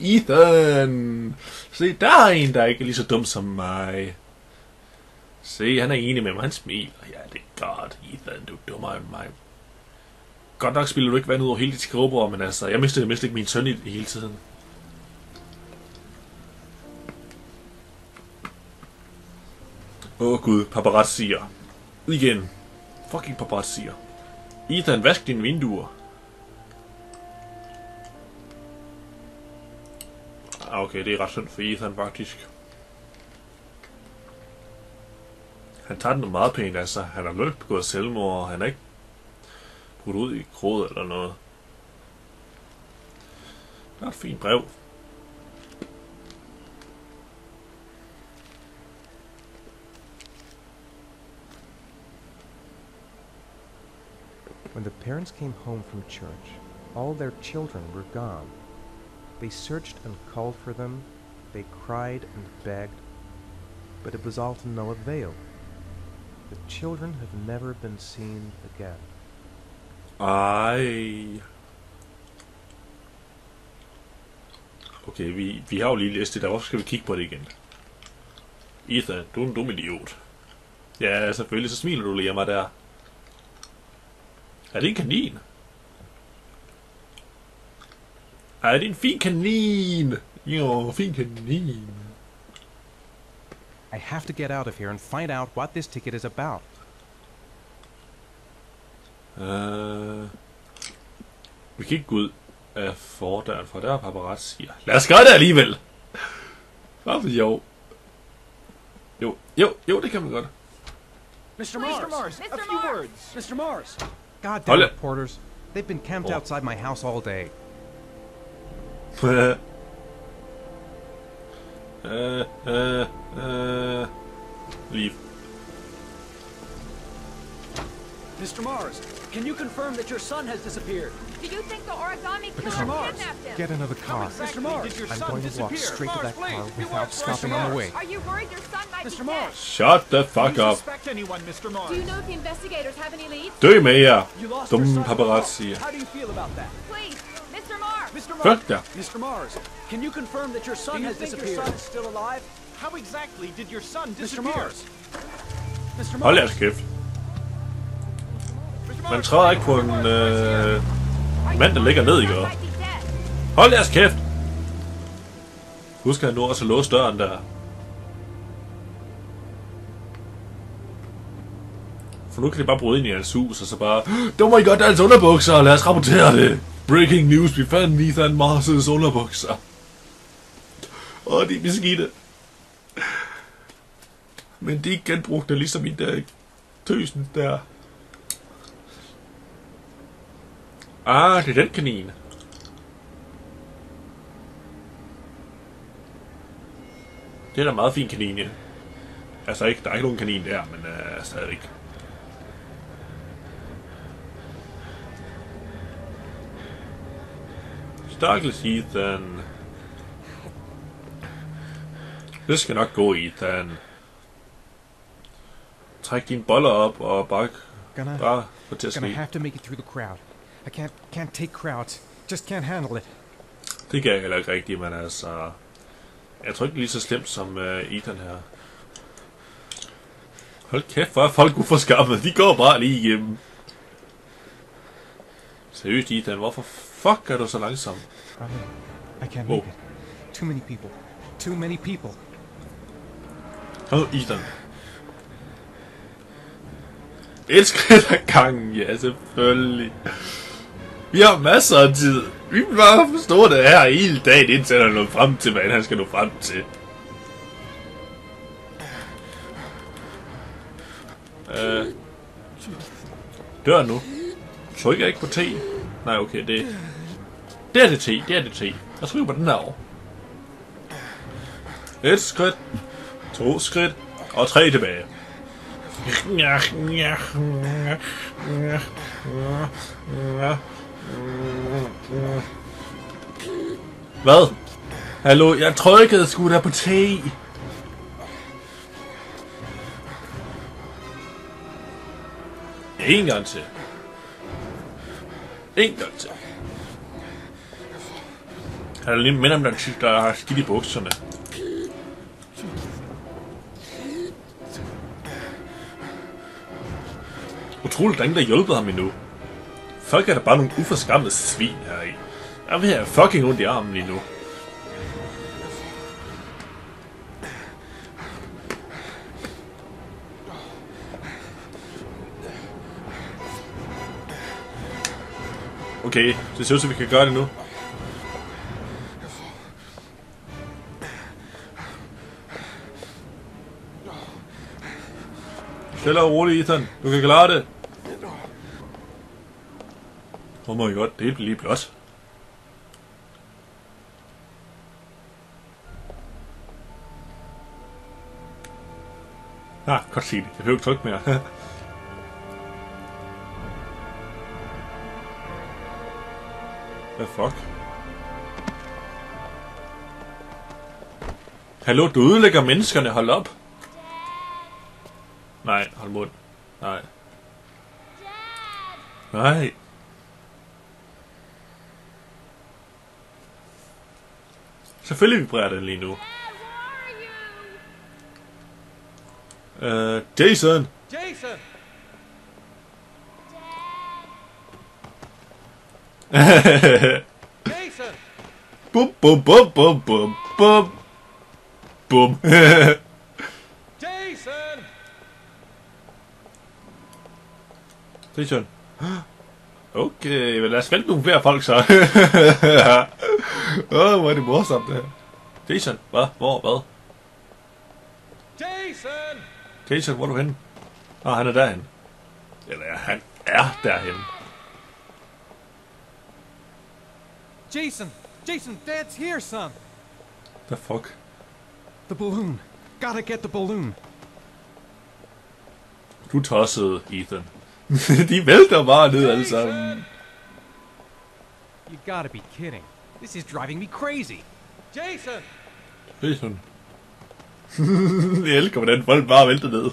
Ethan! Se, der er en, der ikke er lige så dum som mig. Se, han er enig med mig. Han smiler. Ja, det er godt, Ethan. Du er dummere end mig. Godt nok spiller du ikke vand ud over hele dit skrivebord, men altså, jeg mistede, jeg mistede ikke min søn i hele tiden. Åh oh, gud, paparazzier. Igen. Fucking paparazzier. Ethan, vask dine vinduer. Ah, okay, det er ret synd for Ethan, faktisk. Han tager den meget pænt, altså. Han har vel begået selvmord, og han er ikke brudt ud i kroget eller noget. Det er et fint brev. When the parents came home from church, all their children were gone. They searched and called for them, they cried and begged, but it was all to no avail. The children have never been seen again. Ej. Okay, vi, vi har jo lige læst det der. Hvorfor skal vi kigge på det igen? Ethan, du er en dum idiot. Ja, selvfølgelig, så smiler du lige mig der. Er det en kanin? Ej, det er en fin kanin. Jo, fin kanin. I have to get out of here and find out what this ticket is about. Uh, vi kan ikke gå ud af fordøren, for der er paparazzier. Lad os gøre det alligevel. Hvorfor jo? Jo, jo, jo, det kan man godt. Mr. Mars, Mr. Mars, a Mr. few Mars. words. Mr. Mars. God damn it. it. They've been camped Oh. outside my house all day. Uh, uh, uh, leave. Mr. Mars, can you confirm that your son has disappeared? Do you think the origami Mr. killer Mars, kidnapped him? Get into the car. Mr. Mars, I'm going to walk straight to that car without stopping on the way. Are you worried your son might Mr. be Mars. Shut the fuck Do you up. suspect anyone, Mr. Mars? Do you know if the investigators have any leads? Do med jer. You lost your Dumme son. paparazzi. How do you feel about that? Please, Mr. Mars. Mr. Mars. Mr. Mars, can you confirm that your son Do you has think your disappeared? son is still alive? How exactly did your son Mr. disappear? Mars. Mr. Hold Mars. jeres kæft. Mr. Man træder ikke på en øh, mand, der ligger ned, be dead? Hold jeres kæft. Husk at nu også at låse døren der. For nu kan de bare bryde ind i hans hus, og så bare... Det var I godt, hans underbukser, lad os rapportere det. Breaking news, vi fandt Nathan Mars' underbukser. Åh, de er beskidte. Men de er ikke genbrugte, ligesom i der tøsen der. Ah, det er den kanin. Det er da en meget fin kanin, ja. Altså ikke, der er ikke nogen kanin der, men uh, stadigvæk. Stakkels Ethan. Det skal nok gå, Ethan. Træk dine boller op og bare, Gonna, bare få til at gonna ske. have to make it through the crowd. I can't can't take crowds. Just can't handle it. Det kan jeg heller ikke rigtigt, men altså... Jeg tror ikke, lige så slemt som uh, Ethan her. Hold kæft, hvor er folk uforskammet. De går bare lige igennem. Seriøst, Ethan, hvorfor fuck er du så langsom? I, I can't make it. Too many people. Too many people. Hold Ethan. Et skridt ad gangen, ja, selvfølgelig. Vi har masser af tid. Vi vil bare forstå det her hele dagen, indtil han når frem til, hvad han skal nå frem til. Øh. Dør nu. Jeg ikke på T? Nej, okay, det... Det er det te, det er det te. Jeg skriver på den der over. Et skridt. To skridt. Og tre tilbage. Hvad? Hallo, jeg trykkede sgu da på T. En gang til. En gang til. Han er lige minder om, der, der har skidt i bukserne. Utroligt, der er ingen, der hjælper ham endnu. Folk er da bare nogle uforskammede svin her i. Jeg vil have fucking ondt i armen lige nu. Okay, det ser ud til, at vi kan gøre det nu. Stille og roligt, Ethan. Du kan klare det. Oh my god, det er lige blot. Ah, godt sige det. Jeg behøver ikke trykke mere. Hvad fuck? Hallo, du ødelægger menneskerne. Hold op. Nej, hold mund. Nej. Nej. Selvfølgelig vibrerer den lige nu. Øh, uh, Jason! Jason! bum, bum, bum, bum, bum, bum. Bum. Jason! Jason. Okay, men lad os vente nogle flere folk så. Åh, oh, hvor er det morsomt det her. Jason, hvad? Hvor? Hvad? Jason! Jason, hvor er du henne? Nå, han er derhen. Eller ja, han er derhen. Jason! Jason, Dad's here, son! The fuck? The balloon. Gotta get the balloon. Du tossede, Ethan. De vælter bare ned alle sammen. You gotta be kidding. This is driving me crazy. Jason! Jason. Jeg elsker, hvordan folk bare vælter ned.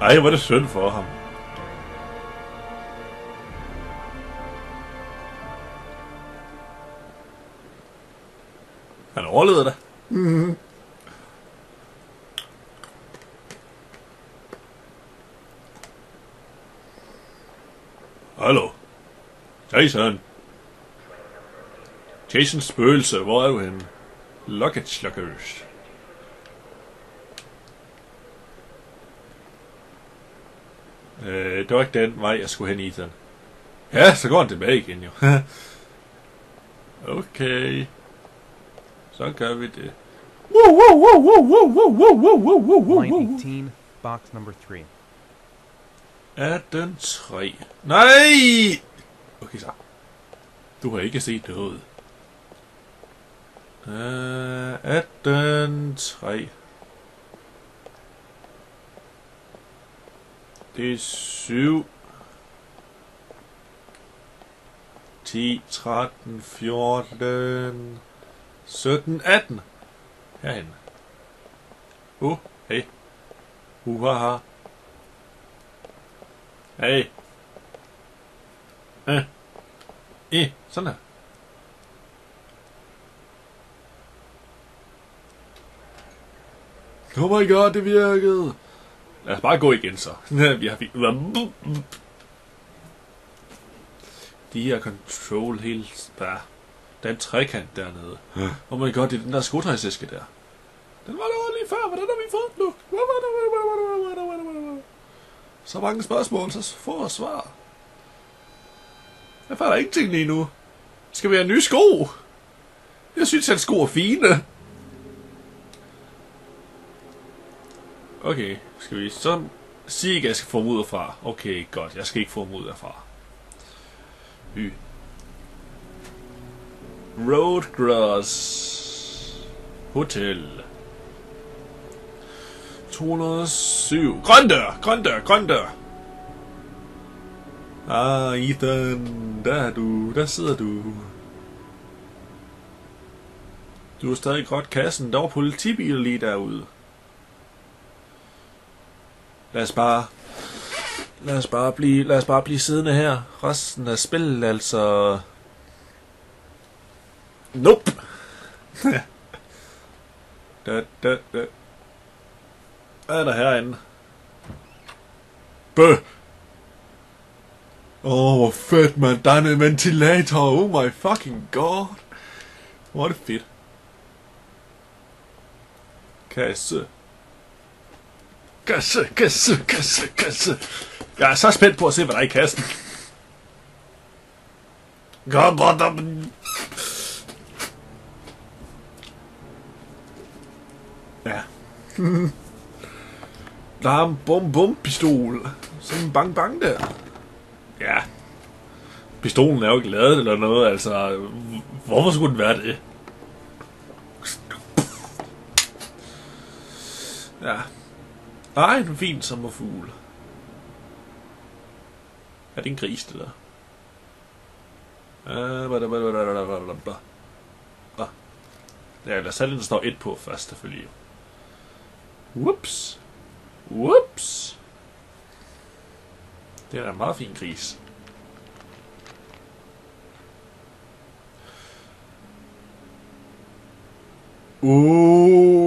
Ej, hvor er det synd for ham. Han overlevede det. Hallo. Jason. Jason spøgelse, hvor er du henne? Luggage luggers. Øh, det var ikke den vej, jeg skulle hen, Ethan. Ja, så går han tilbage igen jo. okay. Så gør vi det. Line 18, box number 3. Er den 3? Nej! Okay så. Du har ikke set noget. Uh, er den 3? Det er 7. 10, 13, 14, 17, 18. Herhen. Uh, hey. Uhaha. Hey. Eh. Eh, sådan her. Oh my god, det virkede. Lad os bare gå igen så. Vi har. De her control helt bare. Der er en trekant dernede. Oh my god, det er den der skotøjsæske der. Den var der lige før. Hvordan har vi fået den nu? Så mange spørgsmål, så få svar. Jeg fatter ingenting lige nu. Skal vi have nye sko? Jeg synes, at sko er fine. Okay, skal vi så sige ikke, at jeg skal få dem ud derfra? Okay, godt. Jeg skal ikke få dem ud derfra. Y. Roadgrass Hotel. 207. Grøn dør, grøn dør, grøn dør. Ah, Ethan, der er du, der sidder du. Du er stadig godt kassen, der var politibiler lige derude. Lad os bare Lad os bare blive, lad os bare blive siddende her. Resten af spillet, altså... Nope. da, da, da. Hvad er der herinde? Bøh! Åh, oh, hvor fedt, man. Der er en ventilator. Oh my fucking god. Hvor er det fedt. Kasse. Kasse, kasse, kasse, kasse. Jeg er så spændt på at se, hvad der er i kassen. Ja. Der er en bum-bum-pistol. Sådan en bang-bang der. Ja. Pistolen er jo ikke lavet eller noget, altså... Hvorfor skulle den være det? Ja. Ej, en fin sommerfugl. Er det en gris, det der? Ah. Ja, lad os have den, der står et på først, selvfølgelig. Whoops. Whoops. Det er en meget fin gris. Uh,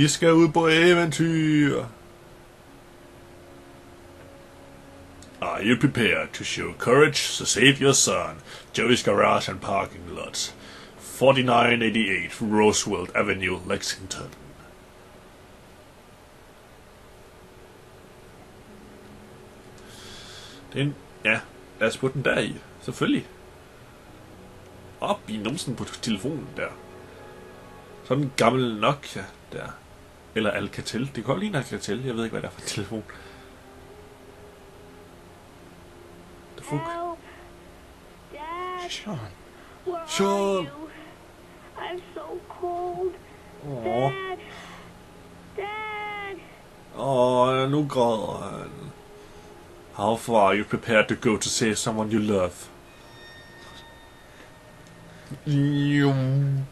Vi skal ud på eventyr. Are you prepared to show courage to save your son? Joey's Garage and Parking Lot. 4988 Roosevelt Avenue, Lexington. Den, ja, lad os putte den der i. Selvfølgelig. Op i numsen på telefonen der. Sådan gammel Nokia der. Eller Alcatel. Det kan godt ligne Alcatel. Jeg ved ikke, hvad det er for telefon. The fuck? Sean. Sean. you? I'm so cold. Åh, Dad! Dad! åh, nu græder han. How far are you prepared to go to save someone you love? Yum.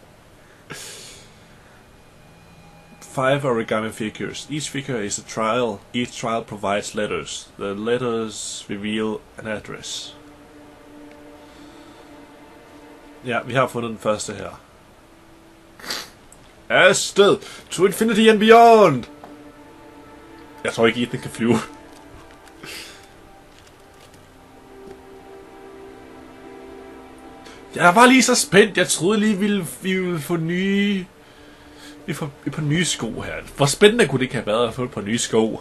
Five origami figures. Each figure is a trial. Each trial provides letters. The letters reveal an address. Ja, vi har fundet den første her. To infinity and beyond! Jeg tror ikke, Ethan kan flyve. Jeg var lige så spændt. Jeg troede lige, vi ville, vi ville få nye... Vi får et par nye sko her. Hvor spændende kunne det ikke have været at få et par nye sko?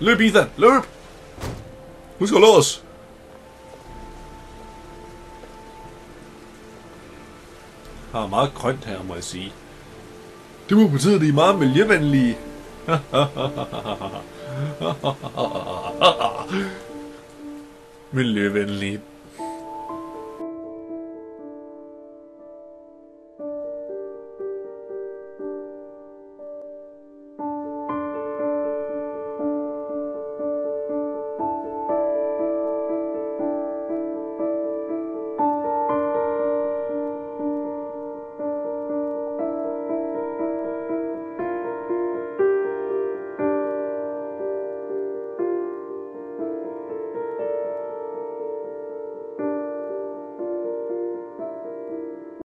Løb, Ethan! Løb! Husk at lås! har meget grønt her, må jeg sige. Det må betyde, at de er meget miljøvenlige. miljøvenlige